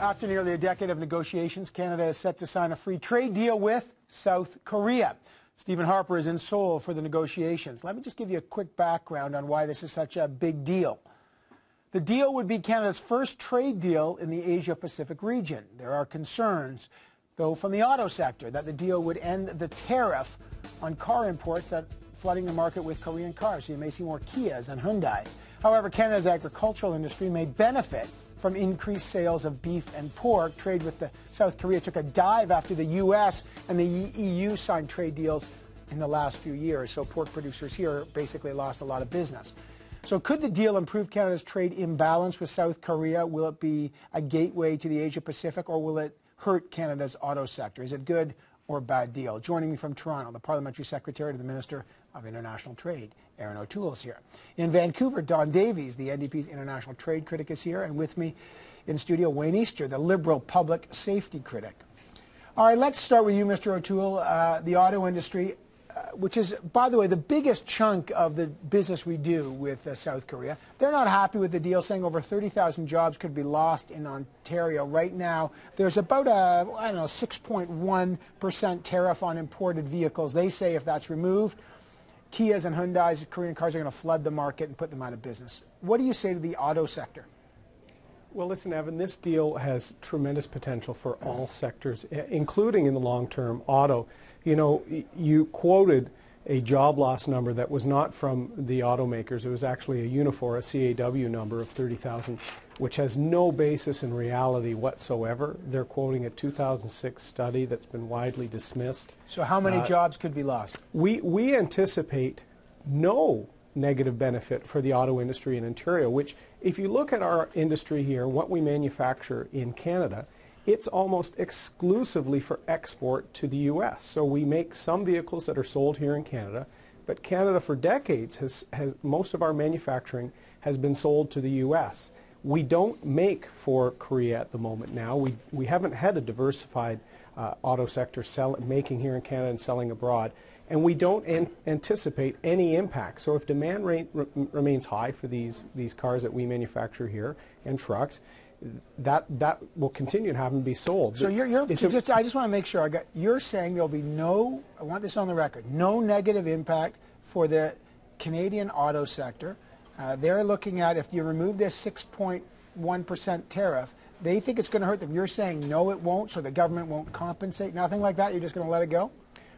After nearly a decade of negotiations, Canada is set to sign a free trade deal with South Korea. Stephen Harper is in Seoul for the negotiations. Let me just give you a quick background on why this is such a big deal. The deal would be Canada's first trade deal in the Asia-Pacific region. There are concerns, though, from the auto sector that the deal would end the tariff on car imports that flooding the market with Korean cars. So you may see more Kias and Hyundais. However, Canada's agricultural industry may benefit from increased sales of beef and pork. Trade with the South Korea took a dive after the U.S. and the EU signed trade deals in the last few years. So pork producers here basically lost a lot of business. So could the deal improve Canada's trade imbalance with South Korea? Will it be a gateway to the Asia Pacific or will it hurt Canada's auto sector? Is it good or bad deal? Joining me from Toronto, the Parliamentary Secretary to the Minister of International Trade, Erin O'Toole is here. In Vancouver, Don Davies, the NDP's international trade critic, is here. And with me in studio, Wayne Easter, the Liberal public safety critic. All right, let's start with you, Mr. O'Toole. Uh, the auto industry, uh, which is, by the way, the biggest chunk of the business we do with uh, South Korea. They're not happy with the deal, saying over 30,000 jobs could be lost in Ontario. Right now, there's about a, I don't know, 6.1% tariff on imported vehicles. They say if that's removed, Kias and Hyundais, Korean cars are going to flood the market and put them out of business. What do you say to the auto sector? Well, listen, Evan, this deal has tremendous potential for all sectors, including in the long term auto. You know, you quoted a job loss number that was not from the automakers. It was actually a Unifor, a CAW number of 30,000 which has no basis in reality whatsoever. They're quoting a 2006 study that's been widely dismissed. So how many uh, jobs could be lost? We, we anticipate no negative benefit for the auto industry in Ontario, which if you look at our industry here, what we manufacture in Canada, it's almost exclusively for export to the U.S. So we make some vehicles that are sold here in Canada, but Canada for decades has, has most of our manufacturing has been sold to the U.S. We don't make for Korea at the moment now. We, we haven't had a diversified uh, auto sector sell, making here in Canada and selling abroad. And we don't an anticipate any impact. So if demand rate remains high for these, these cars that we manufacture here and trucks, that that will continue to have and be sold. So you're, you're just I just want to make sure I got you're saying there'll be no I want this on the record no negative impact for the Canadian auto sector uh, they're looking at if you remove this 6.1% tariff, they think it's going to hurt them. You're saying no, it won't, so the government won't compensate. Nothing like that. You're just going to let it go.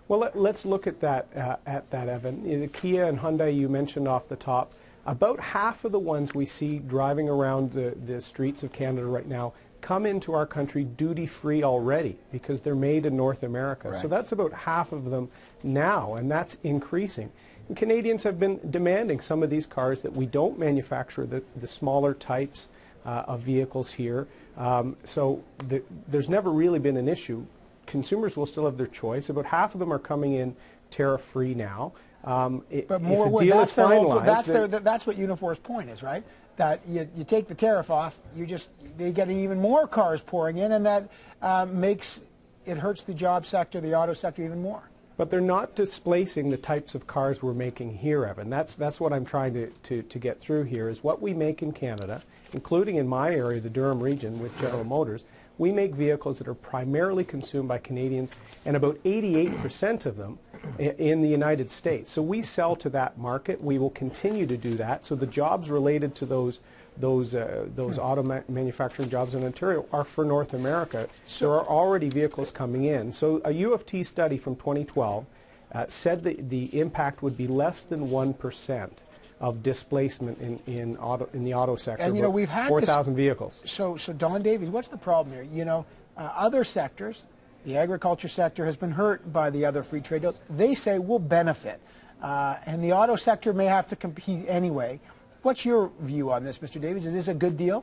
Well, let, us look at that. Uh, at that, Evan. The Kia and Hyundai you mentioned off the top. About half of the ones we see driving around the, the streets of Canada right now come into our country duty free already because they're made in North America. Right. So that's about half of them now, and that's increasing. And Canadians have been demanding some of these cars that we don't manufacture the, the smaller types uh, of vehicles here. Um, so the, there's never really been an issue. Consumers will still have their choice. About half of them are coming in tariff-free now. Um, but more, if a deal that's is finalized, that's, their, that's what Unifor's point is, right? That you, you take the tariff off, you just they get even more cars pouring in, and that um, makes it hurts the job sector, the auto sector, even more. But they're not displacing the types of cars we're making here, Evan. That's, that's what I'm trying to, to, to get through here is what we make in Canada, including in my area, the Durham region with General Motors, we make vehicles that are primarily consumed by Canadians and about 88% of them in the United States. So we sell to that market. We will continue to do that. So the jobs related to those those uh, those hmm. auto ma manufacturing jobs in Ontario are for North America. So there are already vehicles coming in. So a U of T study from 2012 uh, said that the impact would be less than one percent of displacement in in auto in the auto sector. And you know we've had 4,000 vehicles. So so Don Davies, what's the problem here? You know, uh, other sectors, the agriculture sector has been hurt by the other free trade deals. They say we'll benefit, uh, and the auto sector may have to compete anyway. What's your view on this, Mr. Davies? Is this a good deal?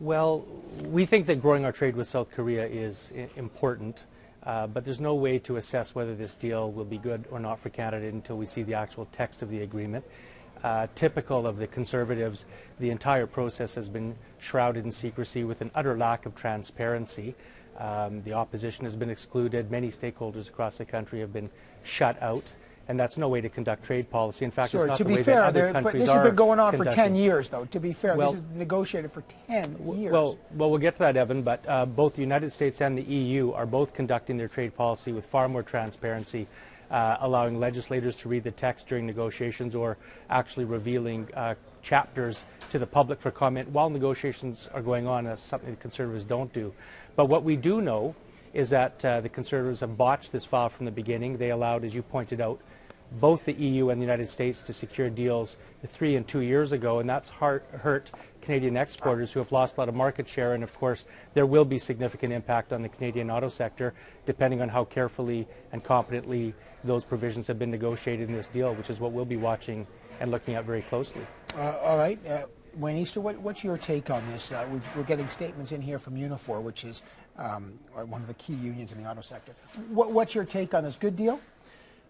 Well, we think that growing our trade with South Korea is important, uh, but there's no way to assess whether this deal will be good or not for Canada until we see the actual text of the agreement. Uh, typical of the Conservatives, the entire process has been shrouded in secrecy with an utter lack of transparency. Um, the opposition has been excluded. Many stakeholders across the country have been shut out. And that's no way to conduct trade policy. In fact, Sorry, it's not to the be way fair, that other there- but countries this has been going on for 10 years, though. To be fair, Well- this is negotiated for 10 years. Well, well, we'll get to that, Evan. But uh, both the United States and the EU are both conducting their trade policy with far more transparency, uh, allowing legislators to read the text during negotiations, or actually revealing uh, chapters to the public for comment while negotiations are going on. That's something the Conservatives don't do. But what we do know is that uh, the Conservatives have botched this file from the beginning. They allowed, as you pointed out, both the EU and the United States to secure deals three and two years ago, and that's hurt, hurt Canadian exporters who have lost a lot of market share. And of course, there will be significant impact on the Canadian auto sector, depending on how carefully and competently those provisions have been negotiated in this deal, which is what we'll be watching and looking at very closely. Uh, all right. Uh, Wayne Easter, what, what's your take on this? Uh, we've, we're getting statements in here from Unifor, which is um, one of the key unions in the auto sector. What, what's your take on this? Good deal?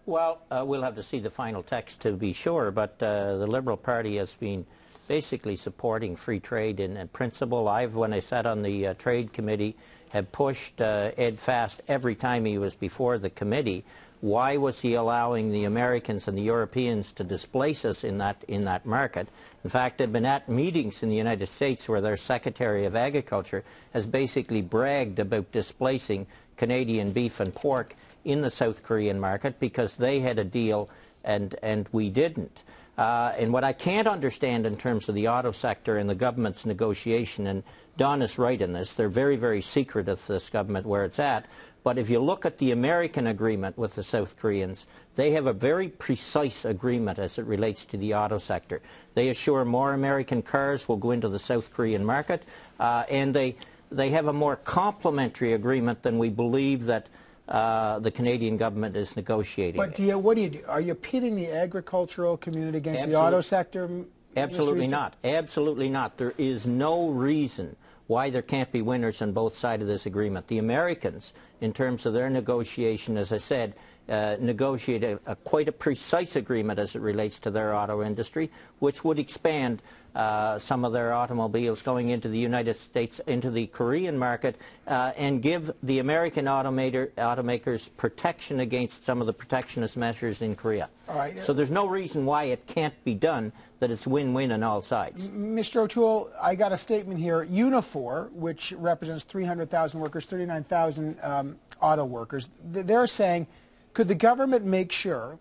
Well, uh, we'll have to see the final text to be sure, but uh, the Liberal Party has been basically supporting free trade in, in principle. I've, when I sat on the uh, Trade Committee, have pushed uh, Ed Fast every time he was before the committee. Why was he allowing the Americans and the Europeans to displace us in that in that market? In fact, I've been at meetings in the United States where their Secretary of Agriculture has basically bragged about displacing Canadian beef and pork in the South Korean market because they had a deal and, and we didn't. Uh, and what I can't understand in terms of the auto sector and the government's negotiation, and Don is right in this, they're very, very secretive, of this government, where it's at. But if you look at the American agreement with the South Koreans, they have a very precise agreement as it relates to the auto sector. They assure more American cars will go into the South Korean market, uh, and they, they have a more complementary agreement than we believe that uh, the Canadian government is negotiating. But do you, what do you do? Are you pitting the agricultural community against the auto sector? Absolutely not. Absolutely not. There is no reason why there can't be winners on both sides of this agreement. The Americans, in terms of their negotiation, as I said, uh, negotiate a, a quite a precise agreement as it relates to their auto industry, which would expand uh, some of their automobiles going into the United States, into the Korean market, uh, and give the American automator, automakers protection against some of the protectionist measures in Korea. All right. So there's no reason why it can't be done, that it's win-win on all sides. Mr. O'Toole, I got a statement here. Unifor, which represents 300,000 workers, 39,000 um, auto workers, they're saying, could the government make sure,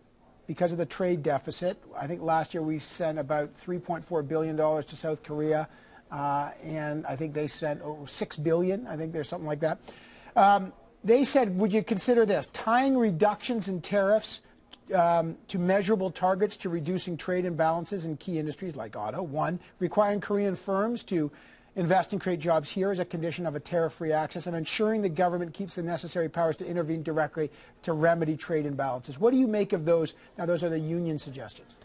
because of the trade deficit, I think last year we sent about 3.4 billion dollars to South Korea, uh, and I think they sent 6 billion. I think there's something like that. Um, they said, would you consider this tying reductions in tariffs um, to measurable targets to reducing trade imbalances in key industries like auto. One, requiring Korean firms to invest and create jobs here as a condition of a tariff-free access, and ensuring the government keeps the necessary powers to intervene directly to remedy trade imbalances. What do you make of those? Now, those are the union suggestions.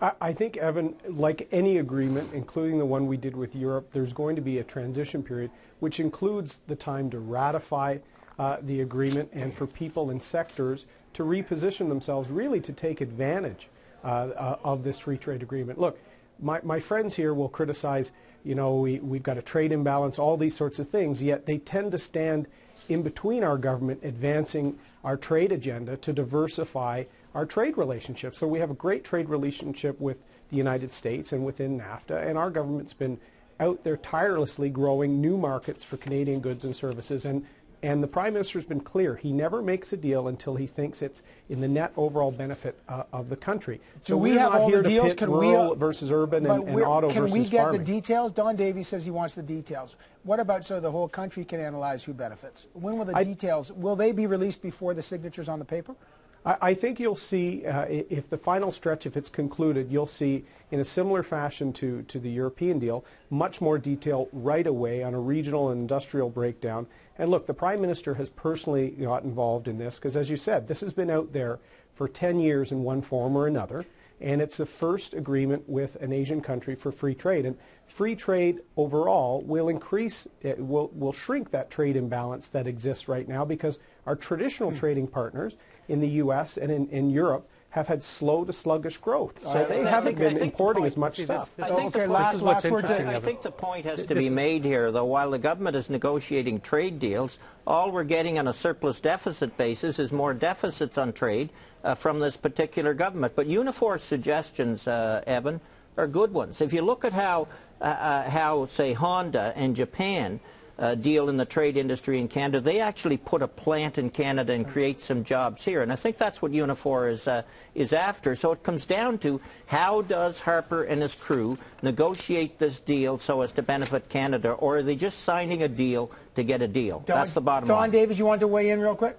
I, I think, Evan, like any agreement, including the one we did with Europe, there's going to be a transition period, which includes the time to ratify uh, the agreement and for people and sectors to reposition themselves really to take advantage uh, uh, of this free trade agreement. Look, my, my friends here will criticize, you know, we, we've got a trade imbalance, all these sorts of things, yet they tend to stand in between our government advancing our trade agenda to diversify our trade relationships. So we have a great trade relationship with the United States and within NAFTA, and our government's been out there tirelessly growing new markets for Canadian goods and services. And, and the Prime Minister's been clear. He never makes a deal until he thinks it's in the net overall benefit uh, of the country. So we have all here the to deals. Can we rural uh, versus urban and, and auto Can versus we get farming. the details? Don Davies says he wants the details. What about so the whole country can analyze who benefits? When will the I- details? Will they be released before the signatures on the paper? I, think you'll see, uh, if the final stretch, if it's concluded, you'll see in a similar fashion to, to the European deal, much more detail right away on a regional and industrial breakdown. And look, the Prime Minister has personally got involved in this because, as you said, this has been out there for 10 years in one form or another. And it's the first agreement with an Asian country for free trade. And free trade overall will increase, it will, will shrink that trade imbalance that exists right now because our traditional hmm. trading partners in the U.S. and in, in Europe have had slow to sluggish growth. So I- they I haven't think- been importing point- as much see, stuff. this I think okay, the, last, is what's last word interesting, to I Evan. think the point has to be is- made here, though, while the government is negotiating trade deals, all we're getting on a surplus deficit basis is more deficits on trade uh, from this particular government. But Unifor's suggestions, uh, Evan, are good ones. If you look at how, uh, uh, how say, Honda and Japan uh, deal in the trade industry in Canada, they actually put a plant in Canada and create some jobs here. And I think that's what Unifor is, uh, is after. So it comes down to how does Harper and his crew negotiate this deal so as to benefit Canada, or are they just signing a deal to get a deal? Don- that's the bottom Don line. Don Davies, you want to weigh in real quick?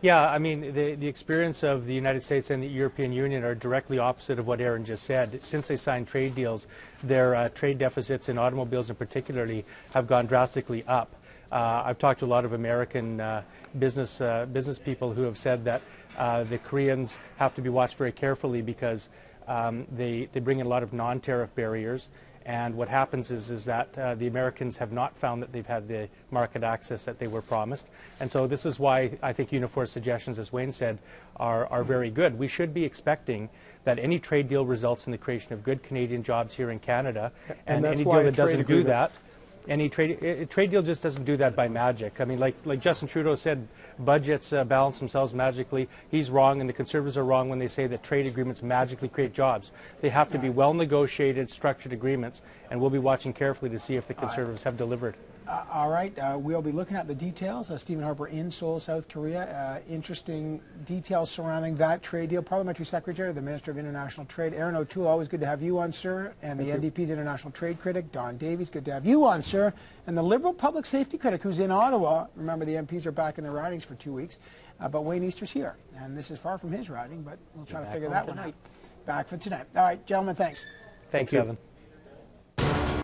Yeah, I mean, the, the experience of the United States and the European Union are directly opposite of what Erin just said. Since they signed trade deals, their uh, trade deficits in automobiles in particularly have gone drastically up. Uh, I've talked to a lot of American uh, business, uh, business people who have said that uh, the Koreans have to be watched very carefully because um, they, they bring in a lot of non-tariff barriers. And what happens is, is that uh, the Americans have not found that they've had the market access that they were promised. And so this is why I think Unifor's suggestions, as Wayne said, are, are very good. We should be expecting that any trade deal results in the creation of good Canadian jobs here in Canada. And that's any deal that doesn't do that, any trade, a trade deal just doesn't do that by magic. I mean, like, like Justin Trudeau said, budgets uh, balance themselves magically. He's wrong, and the Conservatives are wrong when they say that trade agreements magically create jobs. They have to be well negotiated, structured agreements, and we'll be watching carefully to see if the Conservatives have delivered. Uh, all right, uh, we'll be looking at the details. Uh, Stephen Harper in Seoul, South Korea. Uh, interesting details surrounding that trade deal. Parliamentary Secretary, the Minister of International Trade, Erin O'Toole. Always good to have you on, sir. And the NDP's international trade critic, Don Davies. Good to have you on, sir. And the Liberal public safety critic, who's in Ottawa. Remember, the MPs are back in their ridings for two weeks. Uh, but Wayne Easter's here, and this is far from his riding, but we'll try to figure on that one tonight. out. Back for tonight. All right, gentlemen, thanks. Thanks, you. Evan.